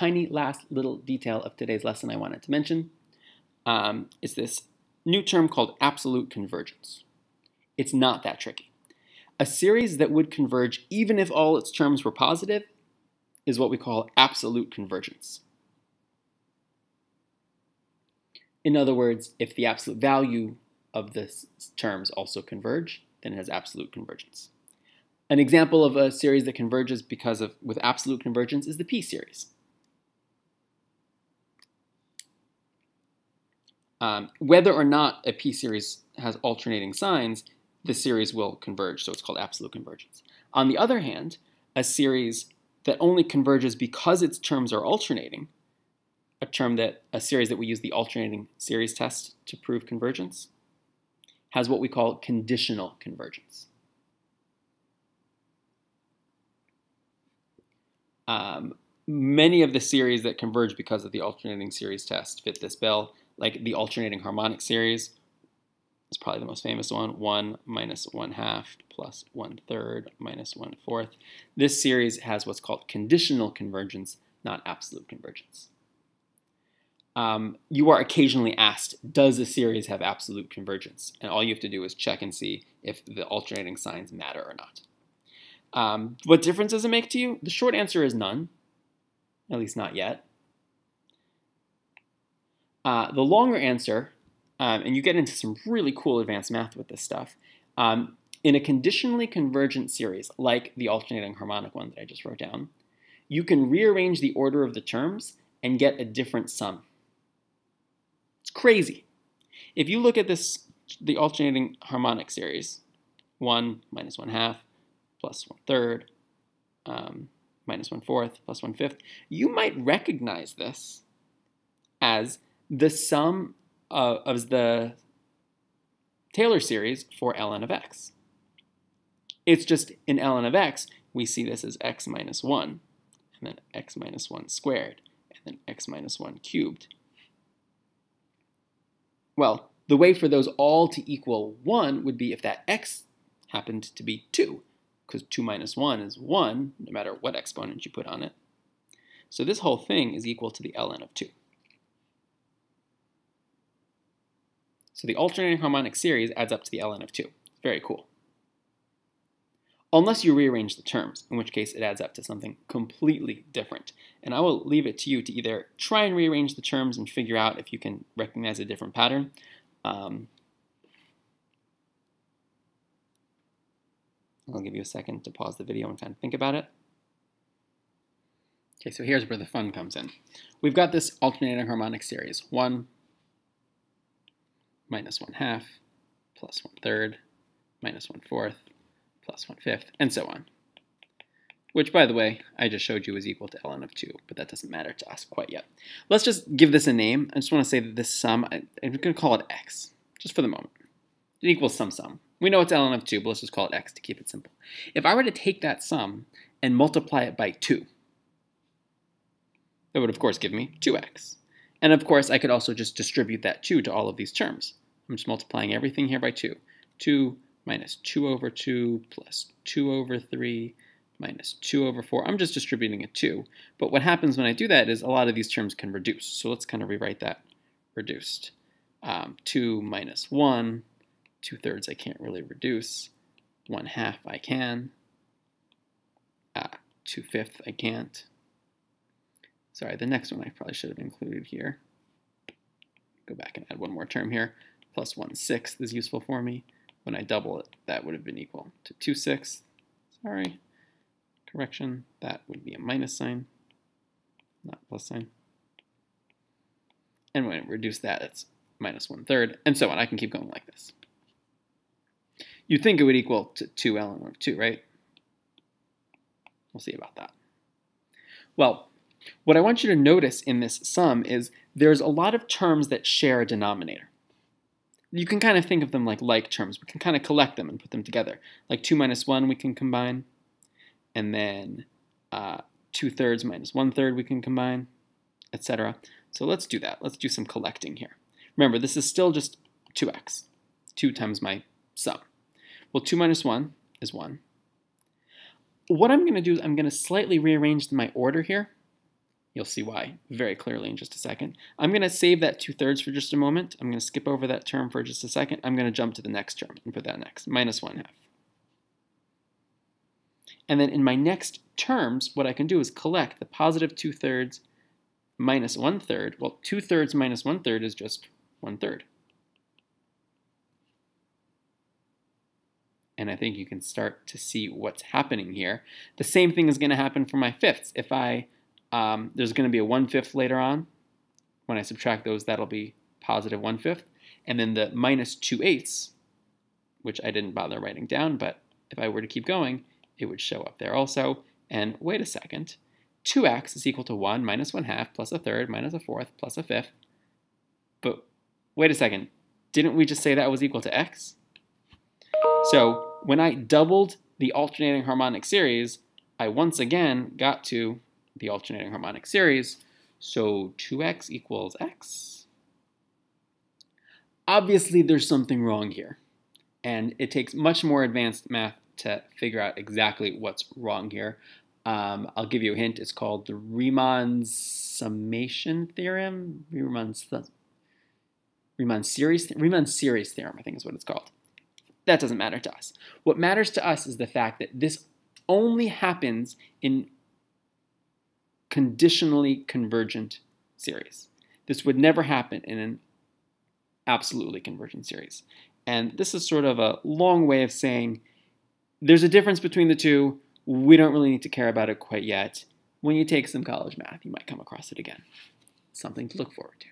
tiny last little detail of today's lesson I wanted to mention um, is this new term called absolute convergence. It's not that tricky. A series that would converge even if all its terms were positive is what we call absolute convergence. In other words, if the absolute value of the terms also converge, then it has absolute convergence. An example of a series that converges because of with absolute convergence is the p-series. Um, whether or not a p-series has alternating signs, the series will converge, so it's called absolute convergence. On the other hand, a series that only converges because its terms are alternating, a term that a series that we use the alternating series test to prove convergence, has what we call conditional convergence. Um, many of the series that converge because of the alternating series test fit this bill, like the alternating harmonic series is probably the most famous one, 1 minus 1 half plus 1 third minus 1 fourth. This series has what's called conditional convergence, not absolute convergence. Um, you are occasionally asked, does a series have absolute convergence? And all you have to do is check and see if the alternating signs matter or not. Um, what difference does it make to you? The short answer is none, at least not yet. Uh, the longer answer, um, and you get into some really cool advanced math with this stuff, um, in a conditionally convergent series, like the alternating harmonic one that I just wrote down, you can rearrange the order of the terms and get a different sum. It's crazy. If you look at this, the alternating harmonic series, 1 minus 1 half, plus one third, um, minus one fourth, plus one fifth, you might recognize this as the sum of, the Taylor series for ln of x. It's just in ln of x, we see this as x minus 1, and then x minus 1 squared, and then x minus 1 cubed. Well, the way for those all to equal 1 would be if that x happened to be 2 because 2 minus 1 is 1, no matter what exponent you put on it. So this whole thing is equal to the ln of 2. So the alternating harmonic series adds up to the ln of 2. Very cool. Unless you rearrange the terms, in which case it adds up to something completely different. And I will leave it to you to either try and rearrange the terms and figure out if you can recognize a different pattern, um, I'll give you a second to pause the video and kind of think about it. Okay, so here's where the fun comes in. We've got this alternating harmonic series. 1 minus 1 half plus 1 third minus 1 fourth plus 1 fifth, and so on. Which, by the way, I just showed you is equal to ln of 2, but that doesn't matter to us quite yet. Let's just give this a name. I just want to say that this sum, I, I'm going to call it x, just for the moment. It equals some sum. We know it's ln of 2, but let's just call it x to keep it simple. If I were to take that sum and multiply it by 2, that would of course give me 2x. And of course I could also just distribute that 2 to all of these terms. I'm just multiplying everything here by 2. 2 minus 2 over 2 plus 2 over 3 minus 2 over 4. I'm just distributing a 2. But what happens when I do that is a lot of these terms can reduce. So let's kind of rewrite that reduced. Um, 2 minus 1 Two thirds I can't really reduce. One half I can. Uh, two fifths I can't. Sorry, the next one I probably should have included here. Go back and add one more term here. Plus one sixth is useful for me. When I double it, that would have been equal to two sixths. Sorry, correction, that would be a minus sign, not plus sign. And when I reduce that, it's minus one third, and so on. I can keep going like this. You'd think it would equal to 2 ln of 2, right? We'll see about that. Well, what I want you to notice in this sum is there's a lot of terms that share a denominator. You can kind of think of them like like terms. We can kind of collect them and put them together. Like 2 minus 1 we can combine, and then uh, 2 thirds minus 1 third we can combine, etc. So let's do that. Let's do some collecting here. Remember, this is still just 2x, 2 times my sum. Well, 2 minus 1 is 1. What I'm going to do is I'm going to slightly rearrange my order here. You'll see why very clearly in just a second. I'm going to save that 2 thirds for just a moment. I'm going to skip over that term for just a second. I'm going to jump to the next term and put that next, minus 1 half. And then in my next terms, what I can do is collect the positive 2 thirds minus 1 third. Well, 2 thirds minus 1 third is just 1 third. And I think you can start to see what's happening here. The same thing is going to happen for my fifths. If I um, there's going to be a 1 fifth later on. When I subtract those, that'll be positive 1 fifth. And then the minus 2 eighths, which I didn't bother writing down, but if I were to keep going, it would show up there also. And wait a second, 2x is equal to 1 minus 1 half plus a third minus a fourth plus a fifth. But wait a second, didn't we just say that was equal to x? So when I doubled the alternating harmonic series, I once again got to the alternating harmonic series. So 2x equals x. Obviously, there's something wrong here. And it takes much more advanced math to figure out exactly what's wrong here. Um, I'll give you a hint. It's called the Riemann's summation theorem. Riemann's, Riemann series, Riemann series theorem, I think is what it's called. That doesn't matter to us. What matters to us is the fact that this only happens in conditionally convergent series. This would never happen in an absolutely convergent series. And this is sort of a long way of saying there's a difference between the two. We don't really need to care about it quite yet. When you take some college math, you might come across it again. Something to look forward to.